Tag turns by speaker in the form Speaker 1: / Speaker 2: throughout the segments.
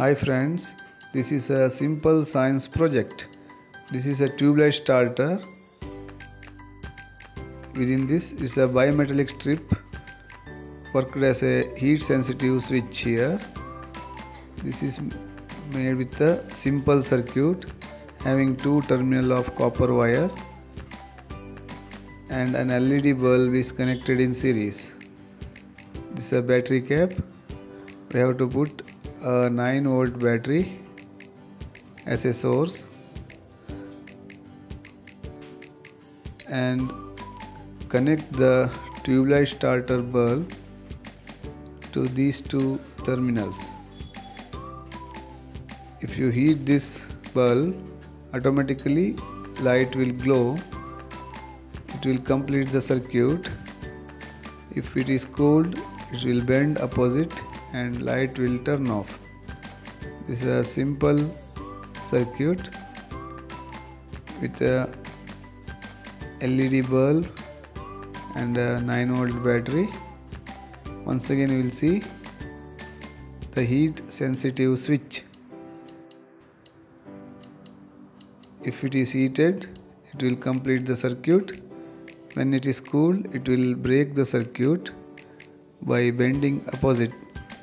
Speaker 1: Hi friends, this is a simple science project. This is a tubeless starter. Within this is a bimetallic strip worked as a heat sensitive switch here. This is made with a simple circuit having two terminal of copper wire and an LED bulb is connected in series. This is a battery cap. We have to put a 9 volt battery as a source and connect the tubeless starter bulb to these two terminals. If you heat this bulb, automatically light will glow. It will complete the circuit. If it is cold it will bend opposite and light will turn off. This is a simple circuit with a LED bulb and a 9 volt battery. Once again you will see the heat sensitive switch. If it is heated, it will complete the circuit. When it is cool, it will break the circuit by bending opposite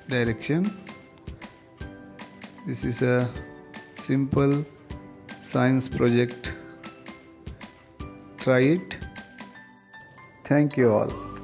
Speaker 1: direction. This is a simple science project. Try it. Thank you all.